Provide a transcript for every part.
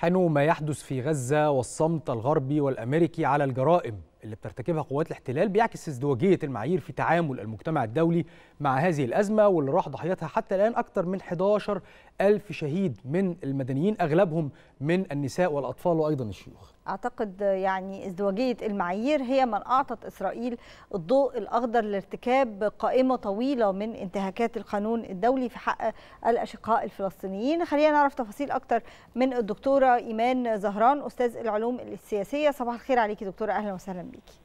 حين ما يحدث في غزة والصمت الغربي والأمريكي على الجرائم اللي بترتكبها قوات الاحتلال بيعكس ازدواجية المعايير في تعامل المجتمع الدولي مع هذه الأزمة واللي راح ضحيتها حتى الآن أكثر من 11 ألف شهيد من المدنيين أغلبهم من النساء والأطفال وأيضا الشيوخ. أعتقد يعني ازدواجية المعايير هي من أعطت إسرائيل الضوء الأخضر لارتكاب قائمة طويلة من انتهاكات القانون الدولي في حق الأشقاء الفلسطينيين. خلينا نعرف تفاصيل أكتر من الدكتورة إيمان زهران أستاذ العلوم السياسية. صباح الخير عليكي دكتورة أهلا وسهلا بيكي.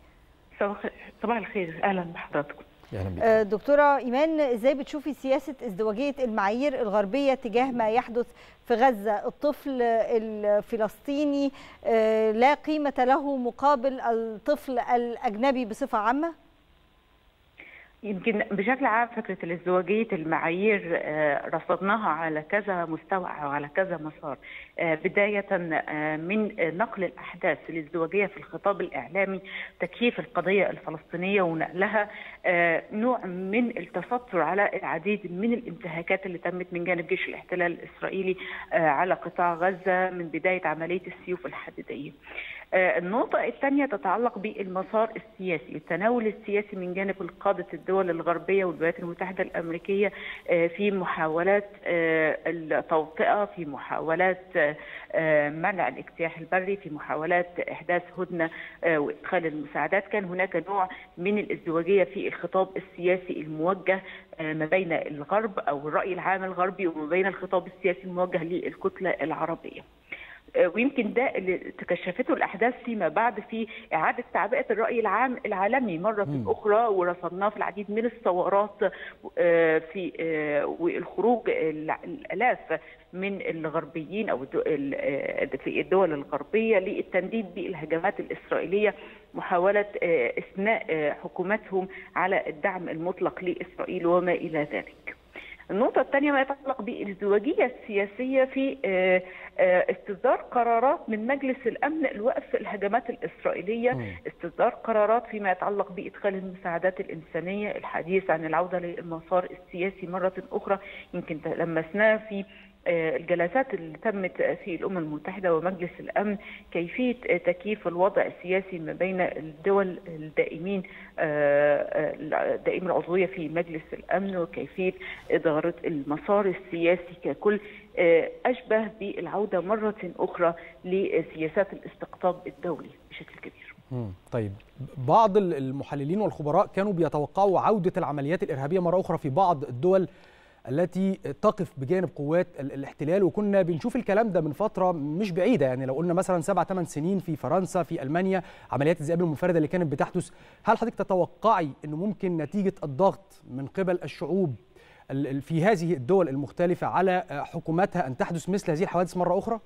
صباح الخير. أهلا بحضراتكم. دكتورة إيمان إزاي بتشوفي سياسة ازدواجية المعايير الغربية تجاه ما يحدث في غزة الطفل الفلسطيني لا قيمة له مقابل الطفل الأجنبي بصفة عامة؟ يمكن بشكل عام فكرة الازدواجيه المعايير رصدناها على كذا مستوى وعلى كذا مسار بداية من نقل الأحداث الازدواجيه في الخطاب الإعلامي تكييف القضية الفلسطينية ونقلها نوع من التستر على العديد من الانتهاكات اللي تمت من جانب جيش الاحتلال الإسرائيلي على قطاع غزة من بداية عملية السيوف الحديدية. النقطة الثانية تتعلق بالمسار السياسي، التناول السياسي من جانب قادة الدول الغربية والولايات المتحدة الأمريكية في محاولات التوطئة، في محاولات منع الاجتياح البري، في محاولات إحداث هدنة وإدخال المساعدات، كان هناك نوع من الازدواجية في الخطاب السياسي الموجه ما بين الغرب أو الرأي العام الغربي وما بين الخطاب السياسي الموجه للكتلة العربية. ويمكن ده اللي تكشفته الأحداث فيما بعد في إعادة تعبئة الرأي العام العالمي مرة. أخرى ورصدناه في العديد من الثورات في والخروج الألاف من الغربيين أو في الدول الغربية للتنديد بالهجمات الإسرائيلية محاولة إثناء حكومتهم على الدعم المطلق لإسرائيل وما إلى ذلك. النقطة الثانية ما يتعلق بالازدواجية السياسية في استصدار قرارات من مجلس الأمن لوقف الهجمات الإسرائيلية استصدار قرارات فيما يتعلق بإدخال المساعدات الإنسانية الحديث عن العودة للمسار السياسي مرة أخرى يمكن لمسناه في الجلسات اللي تمت في الأمم المتحدة ومجلس الأمن كيفية تكييف الوضع السياسي ما بين الدول الدائمين الدائم العضوية في مجلس الأمن وكيفية إدارة المسار السياسي ككل أشبه بالعودة مرة أخرى لسياسات الاستقطاب الدولي بشكل كبير. طيب بعض المحللين والخبراء كانوا بيتوقعوا عودة العمليات الإرهابية مرة أخرى في بعض الدول التي تقف بجانب قوات الاحتلال وكنا بنشوف الكلام ده من فترة مش بعيدة يعني لو قلنا مثلا سبع ثمان سنين في فرنسا في ألمانيا عمليات الذئاب المنفردة اللي كانت بتحدث هل حضرتك تتوقعي إنه ممكن نتيجة الضغط من قبل الشعوب في هذه الدول المختلفة على حكوماتها أن تحدث مثل هذه الحوادث مرة أخرى؟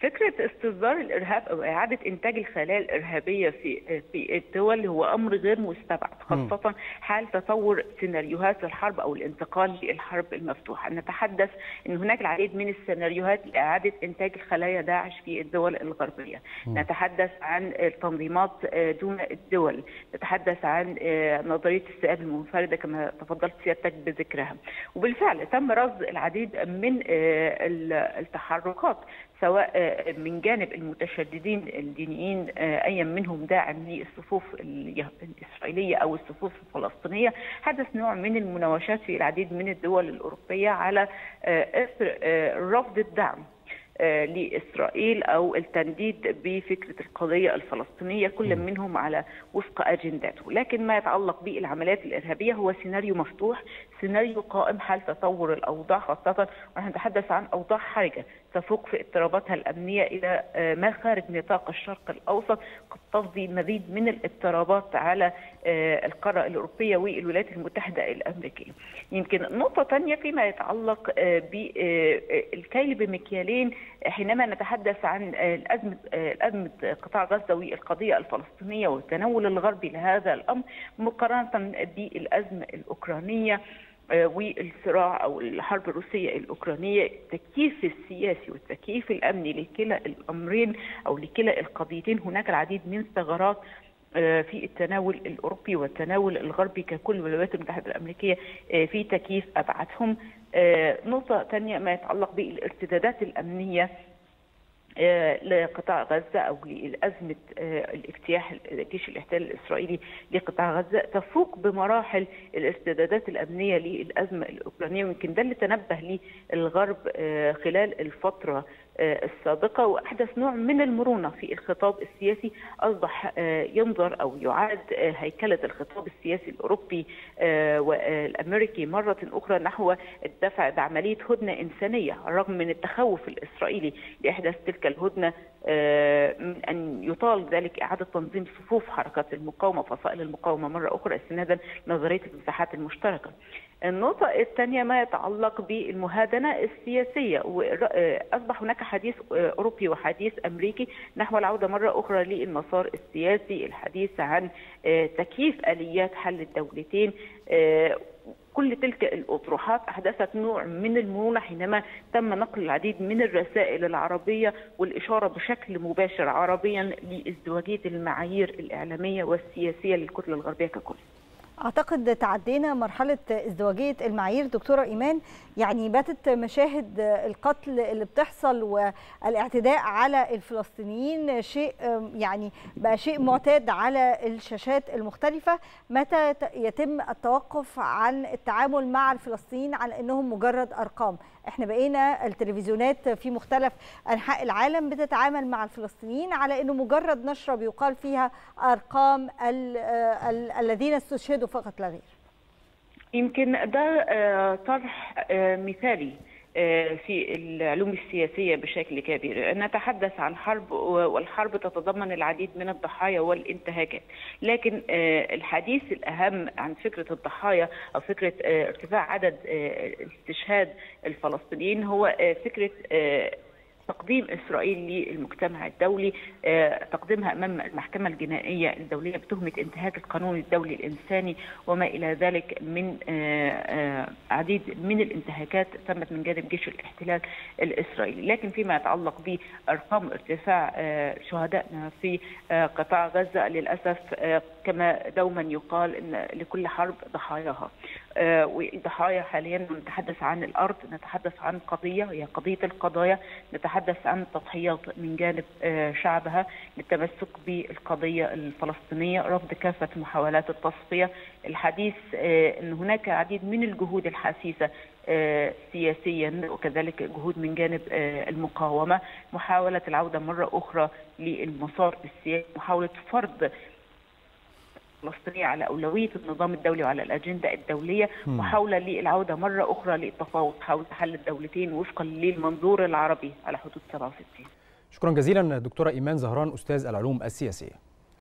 فكرة استصدار الإرهاب أو إعادة إنتاج الخلايا الإرهابية في في الدول هو أمر غير مستبعد خاصة حال تطور سيناريوهات الحرب أو الانتقال للحرب المفتوحة، نتحدث إن هناك العديد من السيناريوهات لإعادة إنتاج خلايا داعش في الدول الغربية، م. نتحدث عن التنظيمات دون الدول، نتحدث عن نظرية الذئاب المنفردة كما تفضلت سيادتك بذكرها، وبالفعل تم رصد العديد من التحركات. سواء من جانب المتشددين الدينيين ايا منهم داعم للصفوف الإسرائيلية أو الصفوف الفلسطينية. حدث نوع من المناوشات في العديد من الدول الأوروبية على إثر رفض الدعم لإسرائيل أو التنديد بفكرة القضية الفلسطينية كل منهم على وفق أجنداته، لكن ما يتعلق بالعمليات الإرهابية هو سيناريو مفتوح، سيناريو قائم حال تطور الأوضاع خاصة ونحن نتحدث عن أوضاع حرجة تفوق في اضطراباتها الأمنية إلى ما خارج نطاق الشرق الأوسط قد تفضي مزيد من الاضطرابات على القارة الأوروبية والولايات المتحدة الأمريكية. يمكن نقطة ثانية فيما يتعلق بالكيل بمكيالين حينما نتحدث عن الأزمة ازمه قطاع غزة والقضية الفلسطينية والتناول الغربي لهذا الأمر مقارنة بالأزمة الأوكرانية والصراع أو الحرب الروسية الأوكرانية التكييف السياسي والتكييف الامني لكلا الأمرين أو لكلا القضيتين هناك العديد من الثغرات في التناول الأوروبي والتناول الغربي ككل والولايات المتحدة الأمريكية في تكييف ابعادهم. نقطة ثانية ما يتعلق بالارتدادات الأمنية لقطاع غزة أو لأزمة الاجتياح جيش الاحتلال الإسرائيلي لقطاع غزة تفوق بمراحل الاستعدادات الأمنية للأزمة الأوكرانية ويمكن ده اللي تنبه ليه الغرب خلال الفترة السابقة وأحدث نوع من المرونة في الخطاب السياسي. أصبح ينظر أو يعاد هيكلة الخطاب السياسي الأوروبي والأمريكي مرة أخرى نحو الدفع بعملية هدنة إنسانية رغم من التخوف الإسرائيلي لإحداث تلك الهدنة من أن يطال ذلك إعادة تنظيم صفوف حركات المقاومة فصائل المقاومة مرة أخرى استنادا لنظرية المساحات المشتركة. النقطة الثانية ما يتعلق بالمهادنة السياسية وأصبح هناك حديث أوروبي وحديث أمريكي نحو العودة مرة أخرى للمسار السياسي الحديث عن تكييف آليات حل الدولتين. كل تلك الأطروحات أحدثت نوع من المرونة حينما تم نقل العديد من الرسائل العربية والإشارة بشكل مباشر عربيا لإزدواجية المعايير الإعلامية والسياسية للكتلة الغربية ككل. أعتقد تعدينا مرحلة ازدواجية المعايير دكتورة إيمان يعني باتت مشاهد القتل اللي بتحصل والاعتداء على الفلسطينيين شيء يعني بقى شيء معتاد على الشاشات المختلفة. متى يتم التوقف عن التعامل مع الفلسطينيين على إنهم مجرد أرقام؟ إحنا بقينا التلفزيونات في مختلف أنحاء العالم بتتعامل مع الفلسطينيين على إنه مجرد نشرة بيقال فيها أرقام ال ال الذين استشهدوا. فقط لا غير. يمكن ده طرح مثالي في العلوم السياسية بشكل كبير. نتحدث عن حرب والحرب تتضمن العديد من الضحايا والانتهاكات. لكن الحديث الأهم عن فكرة الضحايا أو فكرة ارتفاع عدد استشهاد الفلسطينيين هو فكرة تقديم إسرائيل للمجتمع الدولي تقديمها أمام المحكمة الجنائية الدولية بتهمة انتهاك القانون الدولي الإنساني وما إلى ذلك من عديد من الانتهاكات تمت من جانب جيش الاحتلال الإسرائيلي، لكن فيما يتعلق بأرقام ارتفاع شهدائنا في قطاع غزة للأسف كما دوما يقال إن لكل حرب ضحاياها. والضحايا حاليا نتحدث عن الأرض، نتحدث عن قضية هي قضية القضايا، نتحدث عن تضحيات من جانب شعبها للتمسك بالقضية الفلسطينية، رفض كافة محاولات التصفية، الحديث إن هناك عديد من الجهود الحثيثه سياسيا وكذلك جهود من جانب المقاومة، محاولة العودة مرة أخرى للمسار السياسي، محاولة فرض الفلسطينية على أولوية النظام الدولي وعلى الأجندة الدولية محاولة للعودة مرة أخرى للتفاوض حول حل الدولتين وفقا للمنظور العربي على حدود 67 شكرا جزيلا دكتورة إيمان زهران أستاذ العلوم السياسية.